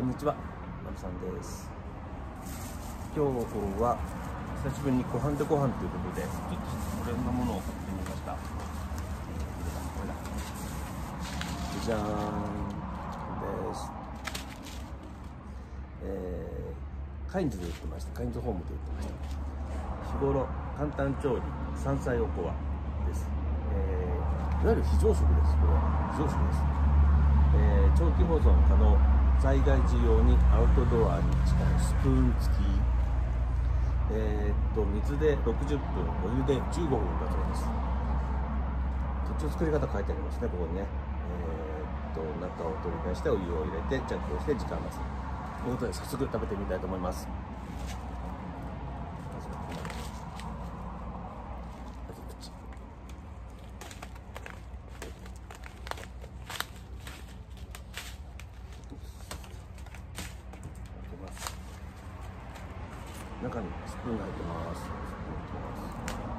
こんにちは、まるさんです。今日は久しぶりにご飯でご飯ということで、ちょっといろんなものを買ってみました。これだ。じゃーんです。えー、カインズで売ってました。カインズホームで売ってました。日頃簡単調理山菜おこわです。えー、いわゆる非常食です。これは非常食です。えー長期保存可能災害時用にアウトドアに近いスプーン付き。えーっと水で60分お湯で15分だそうです途中作り方書いてありますねここにね。えーっと中を取り出してお湯を入れて着をして時間待つ。ということで早速食べてみたいと思いますまずはこのまず口開けます中にスプーンが入ってます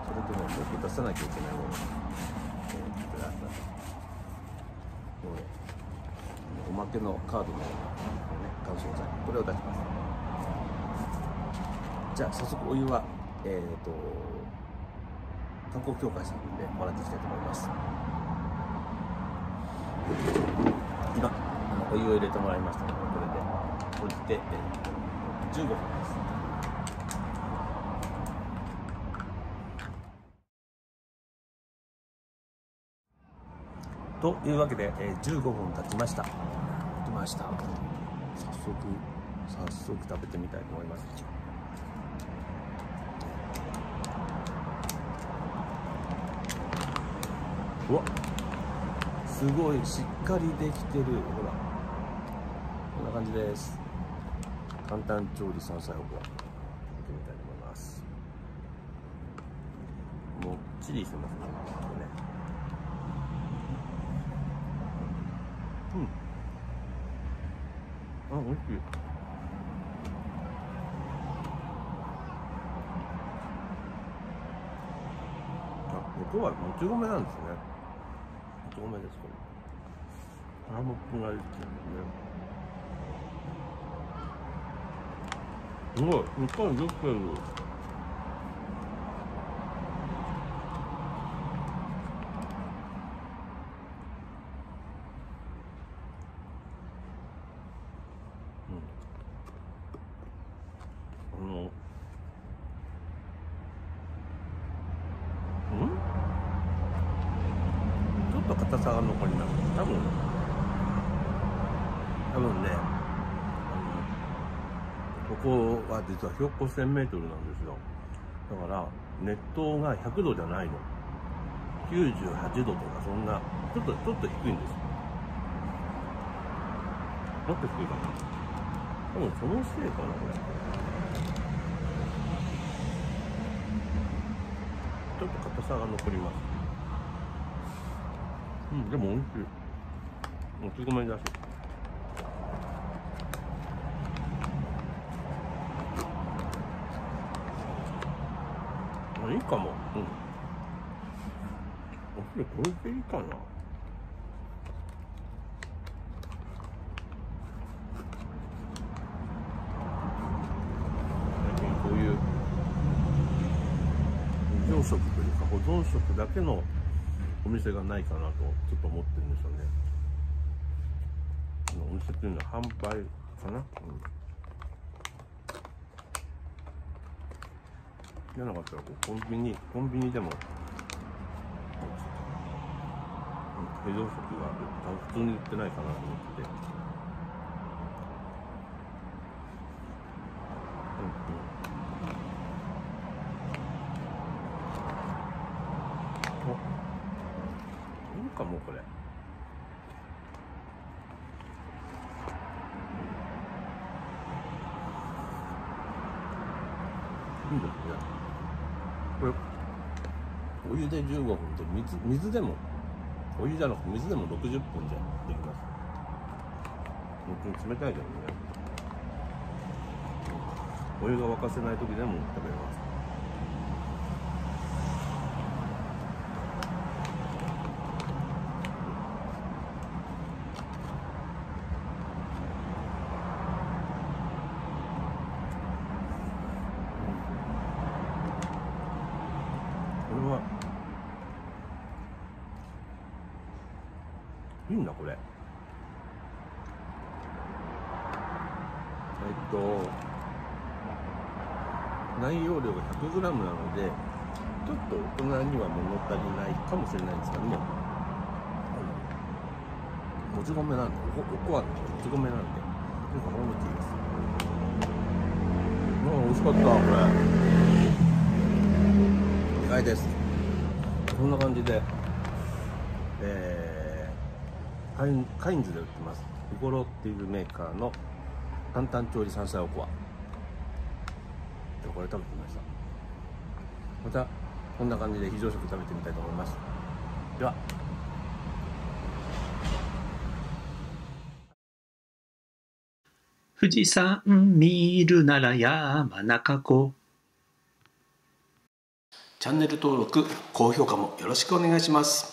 それとね僕出さなきゃいけないものがえーこれあったこれおまけのカードのようなね乾燥剤これを出しますじゃあ早速お湯はえっ、と観光協会さんでもらっていきたいと思います。今あのお湯を入れてもらいましたのでこれで置いて、えー15分です。というわけで、えー15分経ちました。経ちました。早速早速食べてみたいと思います。うわすごいしっかりできてる。ほらこんな感じです。簡単調理山菜おこわ食べてみたいと思います。もっちりしてますねねうん。あ美味しい。あここはもち米なんですね。もち米ですこれあもちがいいですね。すごい、しっかりできてる。うん。あの。うん。ちょっと硬さが残ります。多分。多分ね。あの。ここは実は標高1000メートルなんですよ。だから、熱湯が100度じゃないの。98度とか、そんな、ちょっと、ちょっと低いんです。もっと低いかな。多分そのせいかな、これ。ちょっと硬さが残ります。うん、でも美味しい。もち米だし。いいかも。うん。お昼これでいいかな。最近こういう非常食というか保存食だけのお店がないかなとちょっと思ってるんですよね。お店っていうのは販売かな？うんじゃなかったらこうコンビニコンビニでもうん非常食が普通に売ってないかなと思ってて。うんうん。かもこれ。いいですねこれお湯で15分で水水でもお湯じゃなく水でも60分じゃできます。本当に冷たいけどね。お湯が沸かせない時でも食べれますうんいいんだこれ。えっと内容量が 100g なのでちょっと大人には物足りないかもしれないんですけどももち米なんでおこおこわもち米なんでなんかほんのいいです。あ美味しかったこれ。意外です。こんな感じでえー、カインカインズで売ってます。イゴロっていうメーカーの簡単調理山菜おこわこれ食べてみました。またこんな感じで非常食食べてみたいと思います。では。富士山見るなら山中湖。チャンネル登録高評価もよろしくお願いします